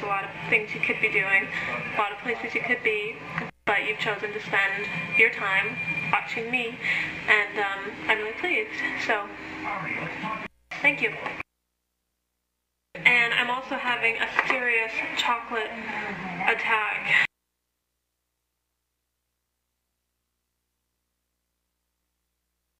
There's a lot of things you could be doing, a lot of places you could be, but you've chosen to spend your time watching me, and um, I'm really pleased. So, thank you. And I'm also having a serious chocolate attack.